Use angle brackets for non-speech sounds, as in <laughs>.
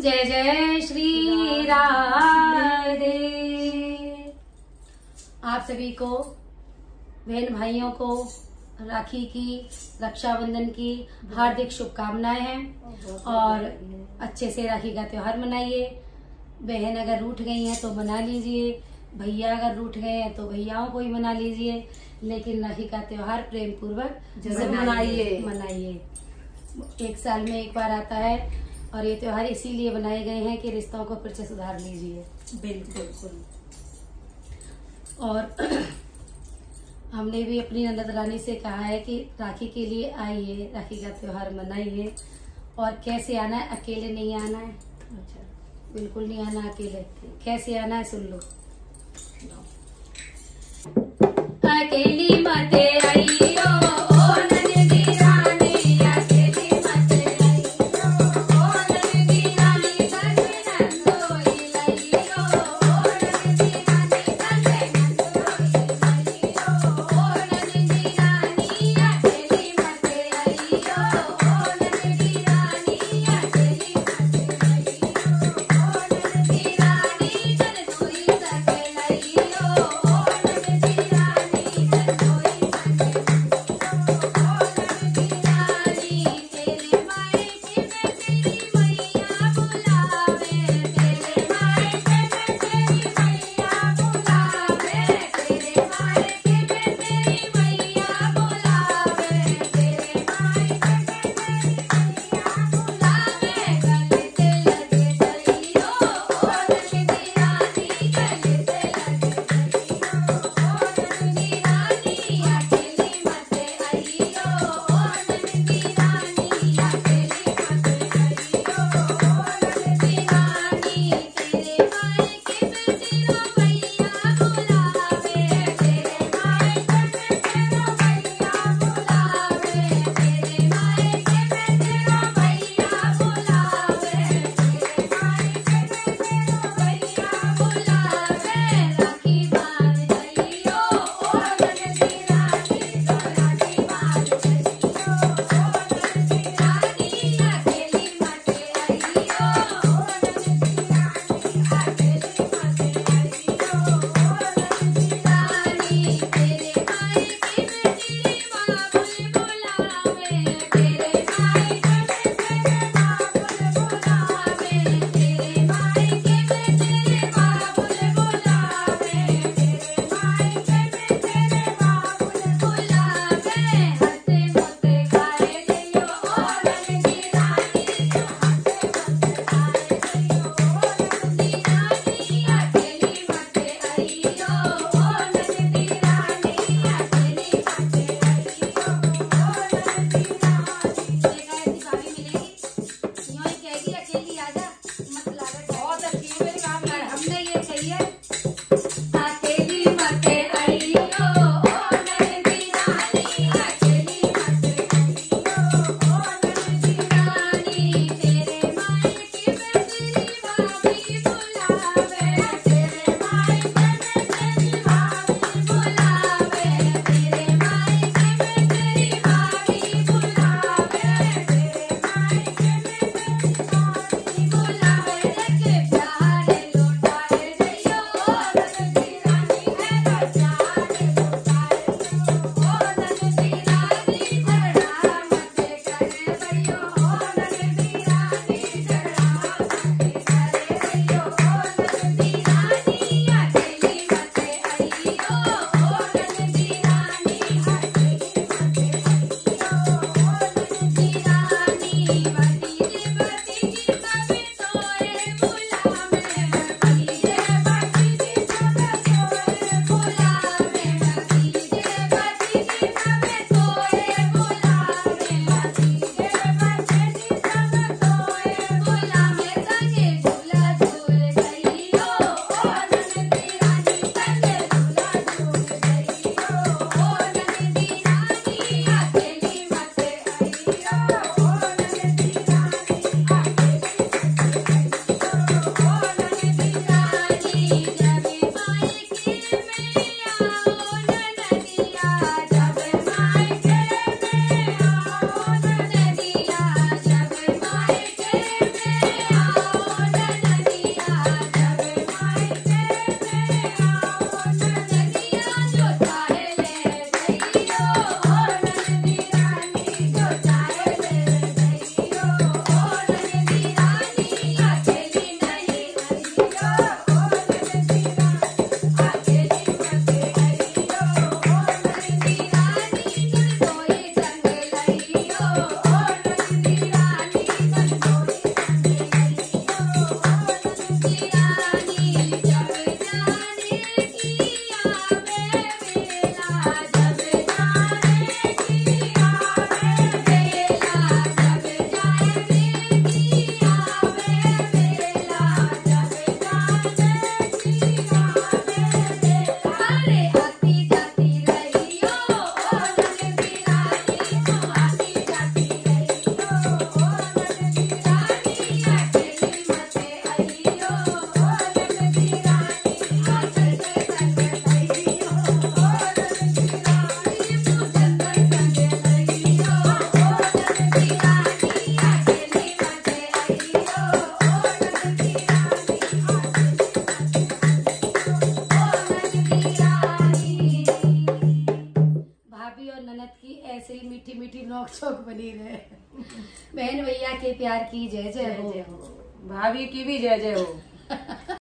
जय जय श्री राधे। आप सभी को बहन भाइयों को राखी की रक्षाबंधन की हार्दिक शुभकामनाएँ हैं। और अच्छे से राखी का त्योहार मनाइए। बहन अगर रूठ गई हैं तो मना लीजिए। भैया अगर रूठ गए हैं तो भैयाओं को ही मना लीजिए। लेकिन राखी का त्योहार प्रेम पूर्वक मनाइए। मनाइए। एक साल में एक बार आता है। और ये त्योहार इसीलिए बनाए गए हैं कि रिश्तों को फिर से सुधार लीजिए। बिल्कुल और <clears throat> हमने भी अपनी नंद रानी से कहा है कि राखी के लिए आइए राखी का त्योहार मनाइए। और कैसे आना है अकेले नहीं आना है। अच्छा। बिल्कुल नहीं आना अकेले। कैसे आना है सुन लो। अकेली मत मीठी मीठी नोक चोक बनी रहे बहन भैया के प्यार की जय जय हो। जय हो। भाभी की भी जय जय हो। <laughs>